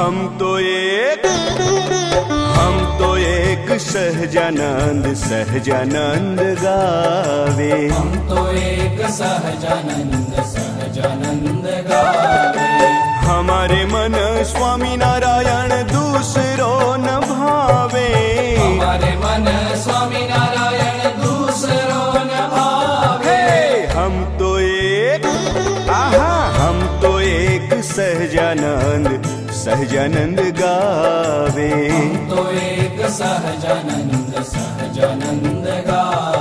हम तो एक हम तो एक सहजानंद सहजानंद गावे। हम तो एक सहजानंद सहजानंद गावे। हमारे मन स्वामी नारायण दूसरो न भावे। हमारे मन स्वामी नारायण दूसरो न भावे। हम तो एक आहा हम तो एक सहजानंद सहजानन्द गावे। तो एक सहजानन्द सहजानन्द गावे।